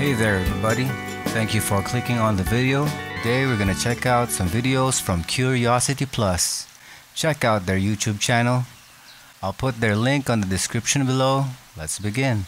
Hey there everybody, thank you for clicking on the video. Today we're gonna check out some videos from Curiosity Plus. Check out their YouTube channel. I'll put their link on the description below. Let's begin.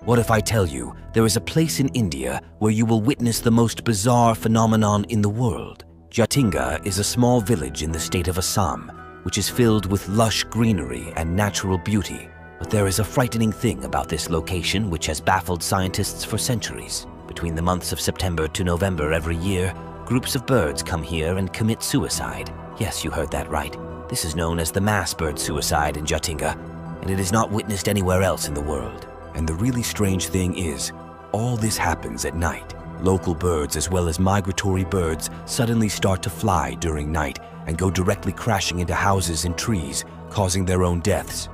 What if I tell you there is a place in India where you will witness the most bizarre phenomenon in the world? Jatinga is a small village in the state of Assam, which is filled with lush greenery and natural beauty. But there is a frightening thing about this location which has baffled scientists for centuries. Between the months of September to November every year, groups of birds come here and commit suicide. Yes, you heard that right. This is known as the mass bird suicide in Jatinga, and it is not witnessed anywhere else in the world. And the really strange thing is, all this happens at night. Local birds as well as migratory birds suddenly start to fly during night and go directly crashing into houses and trees, causing their own deaths.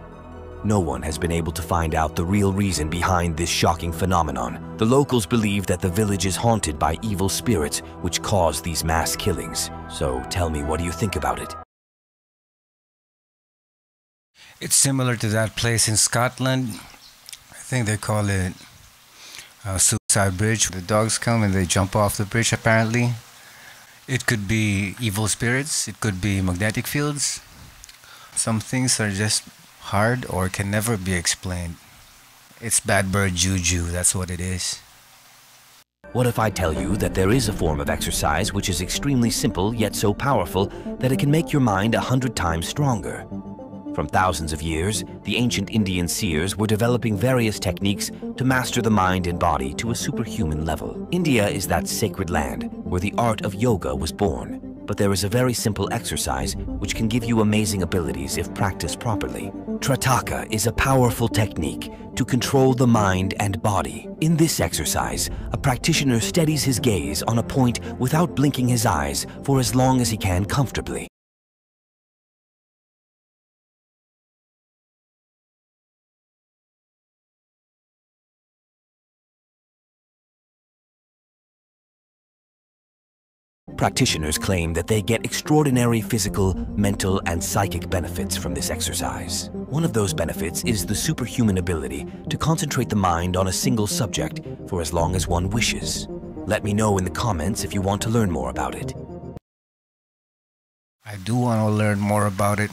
No one has been able to find out the real reason behind this shocking phenomenon. The locals believe that the village is haunted by evil spirits which cause these mass killings. So tell me, what do you think about it? It's similar to that place in Scotland. I think they call it uh, Suicide Bridge. The dogs come and they jump off the bridge apparently. It could be evil spirits, it could be magnetic fields. Some things are just hard or can never be explained. It's bad bird juju, that's what it is. What if I tell you that there is a form of exercise which is extremely simple yet so powerful that it can make your mind a hundred times stronger? From thousands of years, the ancient Indian seers were developing various techniques to master the mind and body to a superhuman level. India is that sacred land where the art of yoga was born. But there is a very simple exercise which can give you amazing abilities if practiced properly. Trataka is a powerful technique to control the mind and body. In this exercise, a practitioner steadies his gaze on a point without blinking his eyes for as long as he can comfortably. Practitioners claim that they get extraordinary physical, mental, and psychic benefits from this exercise. One of those benefits is the superhuman ability to concentrate the mind on a single subject for as long as one wishes. Let me know in the comments if you want to learn more about it. I do want to learn more about it.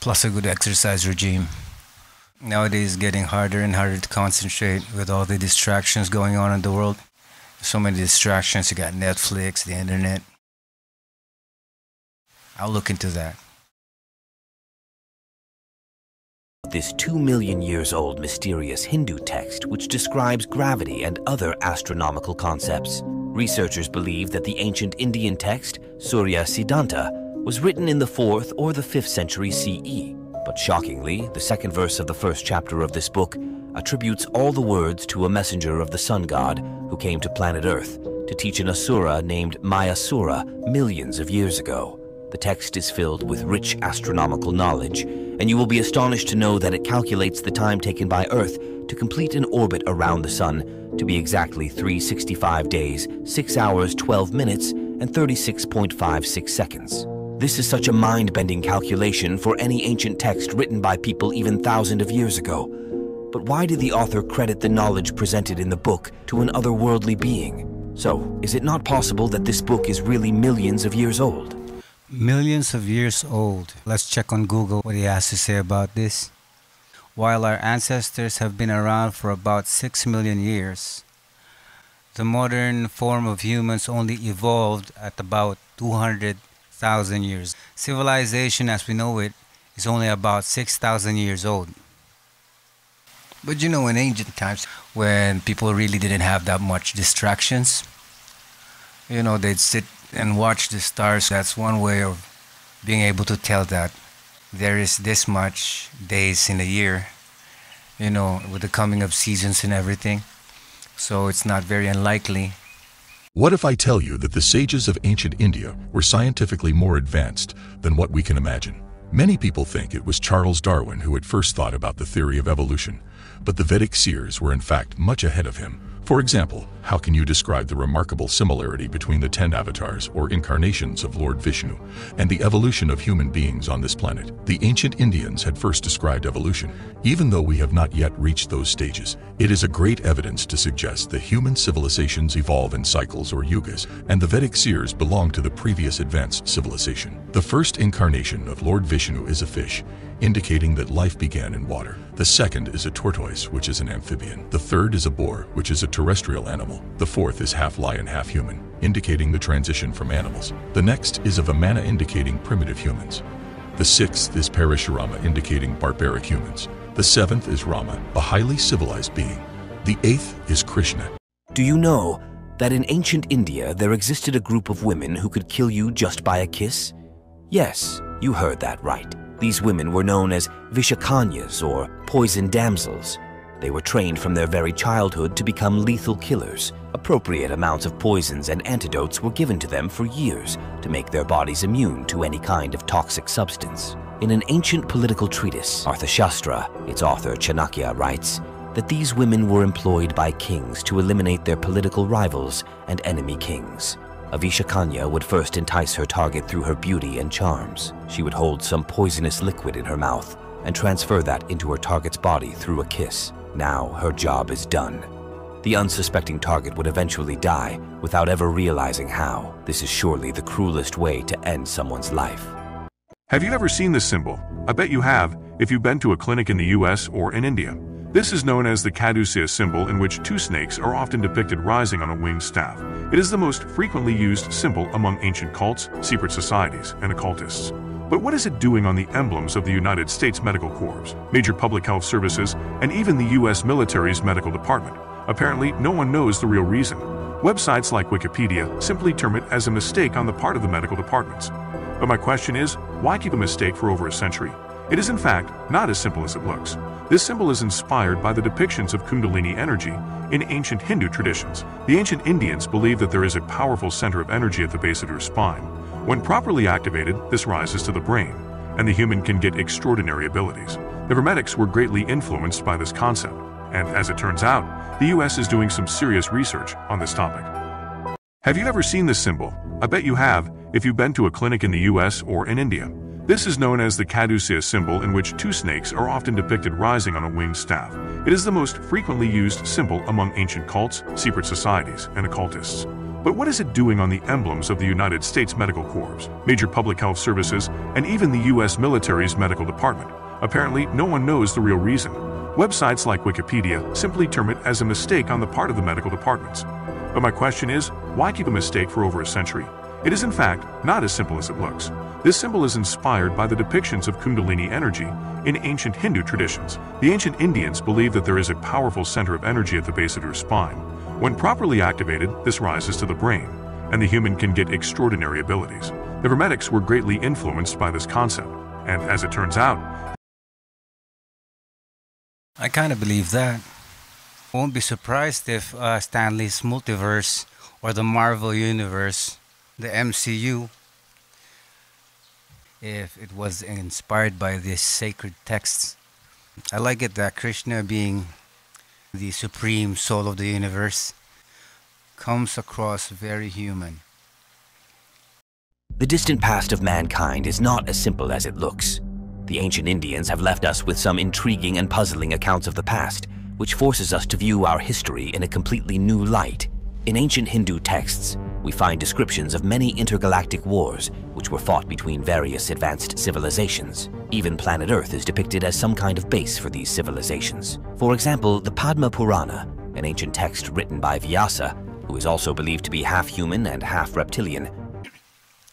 Plus a good exercise regime. Nowadays, it's getting harder and harder to concentrate with all the distractions going on in the world so many distractions. You got Netflix, the internet. I'll look into that. This two million years old mysterious Hindu text which describes gravity and other astronomical concepts. Researchers believe that the ancient Indian text, Surya Siddhanta, was written in the 4th or the 5th century CE. But shockingly, the second verse of the first chapter of this book attributes all the words to a messenger of the sun god who came to planet Earth to teach an asura named Mayasura millions of years ago. The text is filled with rich astronomical knowledge, and you will be astonished to know that it calculates the time taken by Earth to complete an orbit around the Sun to be exactly 365 days, 6 hours, 12 minutes, and 36.56 seconds. This is such a mind-bending calculation for any ancient text written by people even thousands of years ago. But why did the author credit the knowledge presented in the book to an otherworldly being? So, is it not possible that this book is really millions of years old? Millions of years old. Let's check on Google what he has to say about this. While our ancestors have been around for about 6 million years, the modern form of humans only evolved at about 200,000 years. Civilization as we know it is only about 6,000 years old. But you know, in ancient times, when people really didn't have that much distractions, you know, they'd sit and watch the stars. That's one way of being able to tell that there is this much days in a year, you know, with the coming of seasons and everything. So it's not very unlikely. What if I tell you that the sages of ancient India were scientifically more advanced than what we can imagine? Many people think it was Charles Darwin who had first thought about the theory of evolution, but the Vedic seers were in fact much ahead of him. For example, How can you describe the remarkable similarity between the ten avatars or incarnations of Lord Vishnu and the evolution of human beings on this planet? The ancient Indians had first described evolution. Even though we have not yet reached those stages, it is a great evidence to suggest that human civilizations evolve in cycles or yugas, and the Vedic seers belong to the previous advanced civilization. The first incarnation of Lord Vishnu is a fish, indicating that life began in water. The second is a tortoise, which is an amphibian. The third is a boar, which is a terrestrial animal. The fourth is half lion, half human, indicating the transition from animals. The next is of a Vamana, indicating primitive humans. The sixth is Parashurama, indicating barbaric humans. The seventh is Rama, a highly civilized being. The eighth is Krishna. Do you know that in ancient India there existed a group of women who could kill you just by a kiss? Yes, you heard that right. These women were known as Vishakanyas or poison damsels. They were trained from their very childhood to become lethal killers. Appropriate amounts of poisons and antidotes were given to them for years to make their bodies immune to any kind of toxic substance. In an ancient political treatise, Arthashastra, its author Chanakya writes that these women were employed by kings to eliminate their political rivals and enemy kings. a Vishakanya would first entice her target through her beauty and charms. She would hold some poisonous liquid in her mouth and transfer that into her target's body through a kiss. Now her job is done. The unsuspecting target would eventually die without ever realizing how. This is surely the cruelest way to end someone's life. Have you ever seen this symbol? I bet you have if you've been to a clinic in the US or in India. This is known as the caduceus symbol in which two snakes are often depicted rising on a winged staff. It is the most frequently used symbol among ancient cults, secret societies, and occultists. But what is it doing on the emblems of the United States Medical Corps, major public health services, and even the U.S. military's medical department? Apparently, no one knows the real reason. Websites like Wikipedia simply term it as a mistake on the part of the medical departments. But my question is, why keep a mistake for over a century? It is in fact not as simple as it looks. This symbol is inspired by the depictions of Kundalini energy in ancient Hindu traditions. The ancient Indians believe that there is a powerful center of energy at the base of your spine. When properly activated, this rises to the brain, and the human can get extraordinary abilities. The Hermetics were greatly influenced by this concept, and as it turns out, the US is doing some serious research on this topic. Have you ever seen this symbol? I bet you have if you've been to a clinic in the US or in India. This is known as the caduceus symbol in which two snakes are often depicted rising on a winged staff. It is the most frequently used symbol among ancient cults, secret societies, and occultists. But what is it doing on the emblems of the United States Medical Corps, major public health services, and even the U.S. military's medical department? Apparently, no one knows the real reason. Websites like Wikipedia simply term it as a mistake on the part of the medical departments. But my question is, why keep a mistake for over a century? It is in fact not as simple as it looks. This symbol is inspired by the depictions of Kundalini energy in ancient Hindu traditions. The ancient Indians believe that there is a powerful center of energy at the base of your spine. When properly activated, this rises to the brain, and the human can get extraordinary abilities. The Hermetics were greatly influenced by this concept, and as it turns out, I kind of believe that. I Won't be surprised if uh, Stan Lee's multiverse or the Marvel Universe, the MCU, if it was inspired by these sacred texts. I like it that Krishna, being the supreme soul of the universe, comes across very human. The distant past of mankind is not as simple as it looks. The ancient Indians have left us with some intriguing and puzzling accounts of the past, which forces us to view our history in a completely new light. In ancient Hindu texts, we find descriptions of many intergalactic wars which were fought between various advanced civilizations. Even planet Earth is depicted as some kind of base for these civilizations. For example, the Padma Purana, an ancient text written by Vyasa, who is also believed to be half human and half reptilian,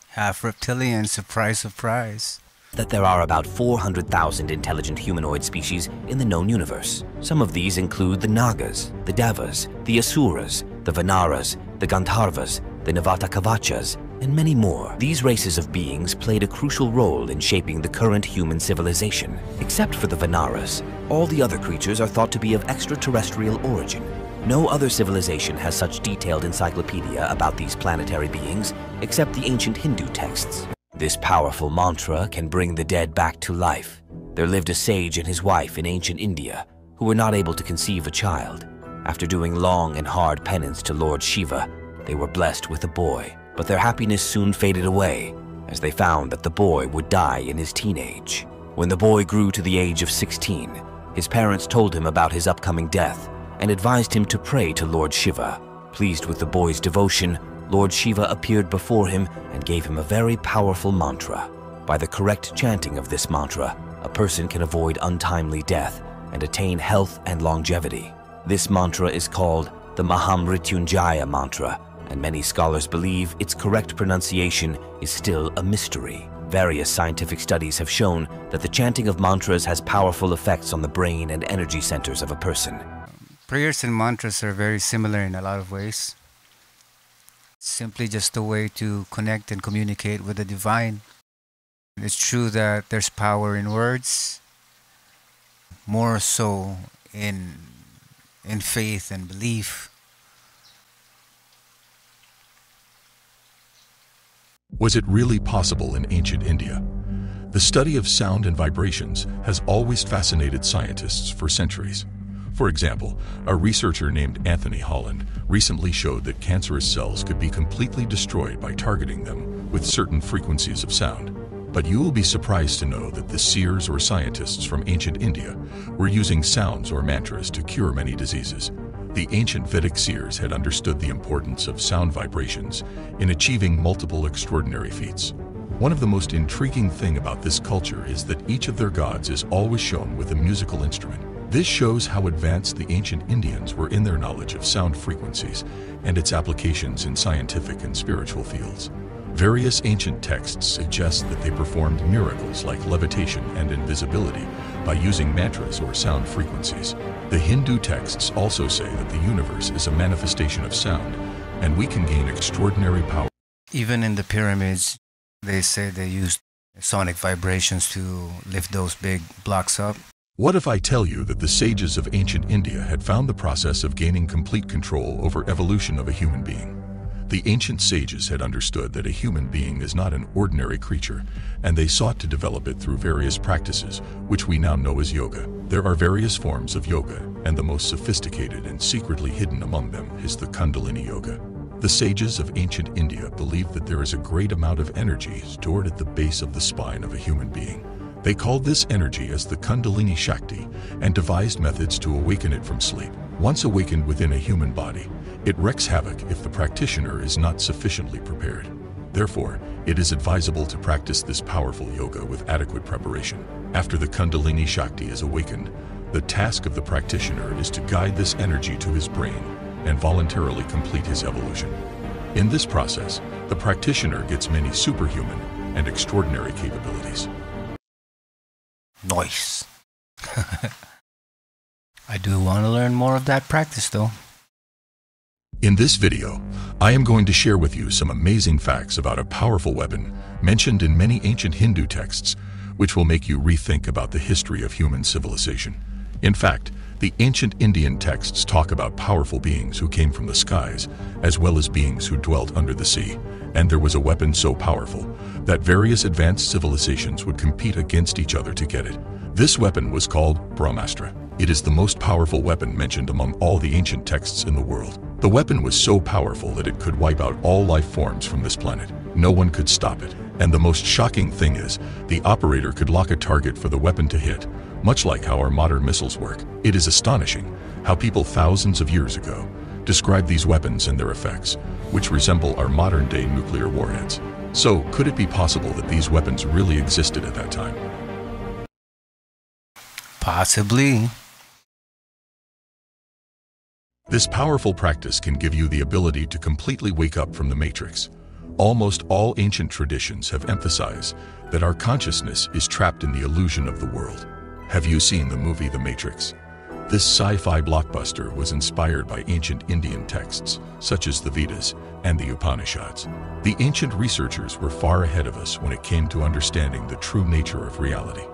Half reptilian, surprise, surprise. that there are about 400,000 intelligent humanoid species in the known universe. Some of these include the Nagas, the Devas, the Asuras, the Vanaras, the Gandharvas, the Nivatakavachas, and many more. These races of beings played a crucial role in shaping the current human civilization. Except for the Vanaras, all the other creatures are thought to be of extraterrestrial origin. No other civilization has such detailed encyclopedia about these planetary beings except the ancient Hindu texts. This powerful mantra can bring the dead back to life. There lived a sage and his wife in ancient India who were not able to conceive a child. After doing long and hard penance to Lord Shiva, they were blessed with a boy, but their happiness soon faded away as they found that the boy would die in his teenage. When the boy grew to the age of 16, his parents told him about his upcoming death and advised him to pray to Lord Shiva. Pleased with the boy's devotion, Lord Shiva appeared before him and gave him a very powerful mantra. By the correct chanting of this mantra, a person can avoid untimely death and attain health and longevity. This mantra is called the Mahamrityunjaya mantra, and many scholars believe its correct pronunciation is still a mystery. Various scientific studies have shown that the chanting of mantras has powerful effects on the brain and energy centers of a person. Prayers and mantras are very similar in a lot of ways. Simply just a way to connect and communicate with the divine. It's true that there's power in words, more so in in faith and belief. Was it really possible in ancient India? The study of sound and vibrations has always fascinated scientists for centuries. For example, a researcher named Anthony Holland recently showed that cancerous cells could be completely destroyed by targeting them with certain frequencies of sound. But you will be surprised to know that the seers or scientists from ancient India were using sounds or mantras to cure many diseases. The ancient Vedic seers had understood the importance of sound vibrations in achieving multiple extraordinary feats. One of the most intriguing thing about this culture is that each of their gods is always shown with a musical instrument. This shows how advanced the ancient Indians were in their knowledge of sound frequencies and its applications in scientific and spiritual fields. Various ancient texts suggest that they performed miracles like levitation and invisibility by using mantras or sound frequencies. The Hindu texts also say that the universe is a manifestation of sound, and we can gain extraordinary power. Even in the pyramids, they say they used sonic vibrations to lift those big blocks up. What if I tell you that the sages of ancient India had found the process of gaining complete control over evolution of a human being? The ancient sages had understood that a human being is not an ordinary creature, and they sought to develop it through various practices, which we now know as yoga. There are various forms of yoga, and the most sophisticated and secretly hidden among them is the Kundalini Yoga. The sages of ancient India believed that there is a great amount of energy stored at the base of the spine of a human being. They called this energy as the Kundalini Shakti and devised methods to awaken it from sleep. Once awakened within a human body, it wreaks havoc if the practitioner is not sufficiently prepared. Therefore, it is advisable to practice this powerful yoga with adequate preparation. After the Kundalini Shakti is awakened, the task of the practitioner is to guide this energy to his brain and voluntarily complete his evolution. In this process, the practitioner gets many superhuman and extraordinary capabilities. Nice. I do want to learn more of that practice though. In this video, I am going to share with you some amazing facts about a powerful weapon mentioned in many ancient Hindu texts, which will make you rethink about the history of human civilization. In fact, the ancient Indian texts talk about powerful beings who came from the skies, as well as beings who dwelt under the sea, and there was a weapon so powerful that various advanced civilizations would compete against each other to get it. This weapon was called Brahmastra. It is the most powerful weapon mentioned among all the ancient texts in the world. The weapon was so powerful that it could wipe out all life forms from this planet. No one could stop it. And the most shocking thing is, the operator could lock a target for the weapon to hit, much like how our modern missiles work. It is astonishing how people thousands of years ago described these weapons and their effects, which resemble our modern-day nuclear warheads. So, could it be possible that these weapons really existed at that time? Possibly. This powerful practice can give you the ability to completely wake up from the matrix. Almost all ancient traditions have emphasized that our consciousness is trapped in the illusion of the world. Have you seen the movie The Matrix? This sci-fi blockbuster was inspired by ancient Indian texts, such as the Vedas and the Upanishads. The ancient researchers were far ahead of us when it came to understanding the true nature of reality.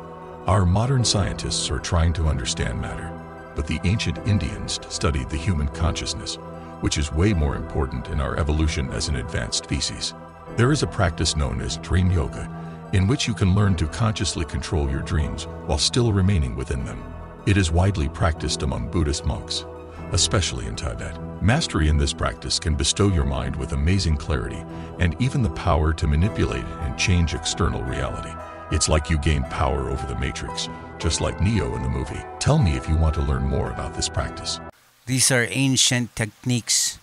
Our modern scientists are trying to understand matter, but the ancient Indians studied the human consciousness, which is way more important in our evolution as an advanced species. There is a practice known as dream yoga, in which you can learn to consciously control your dreams while still remaining within them. It is widely practiced among Buddhist monks. especially in Tibet. Mastery in this practice can bestow your mind with amazing clarity and even the power to manipulate and change external reality. It's like you gain power over the Matrix, just like Neo in the movie. Tell me if you want to learn more about this practice. These are ancient techniques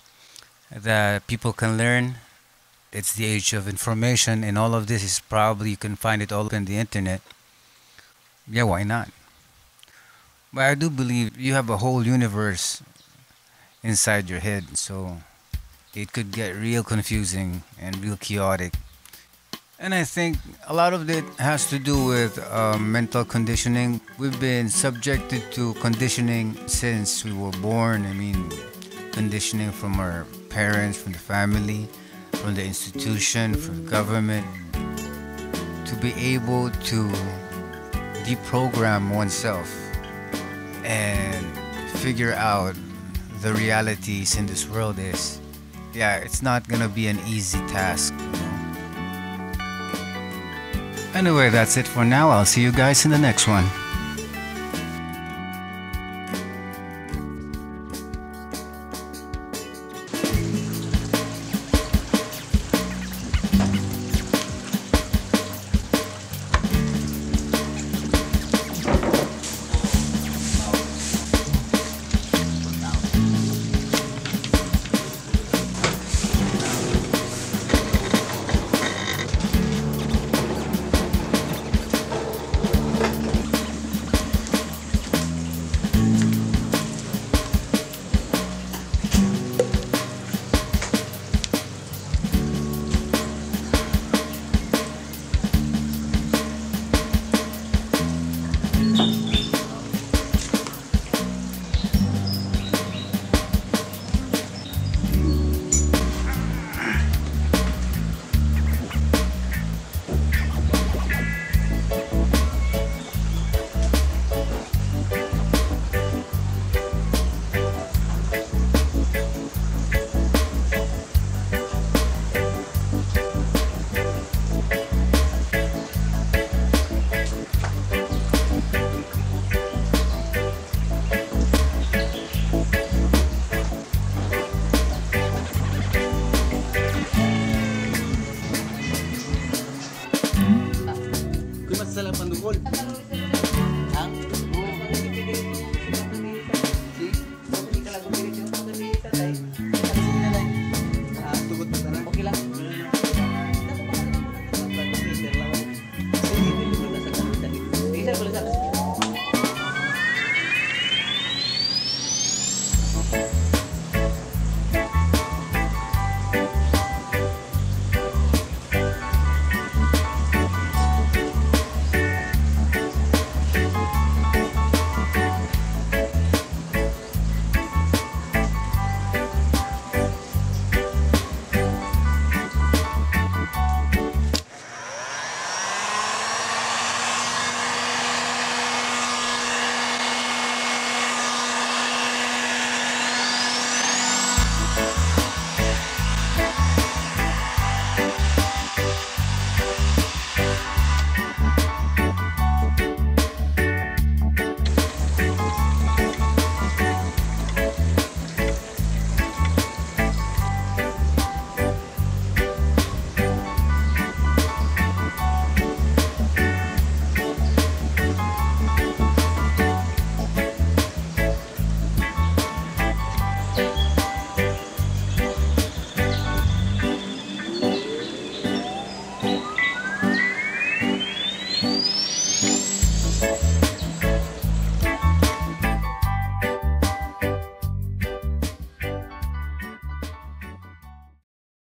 that people can learn. It's the age of information, and all of this is probably you can find it all in the internet. Yeah, why not? But I do believe you have a whole universe inside your head, so it could get real confusing and real chaotic. And I think a lot of it has to do with uh, mental conditioning. We've been subjected to conditioning since we were born. I mean, conditioning from our parents, from the family, from the institution, from government, to be able to deprogram oneself and figure out the realities in this world is yeah it's not gonna be an easy task anyway that's it for now. I'll see you guys in the next one mas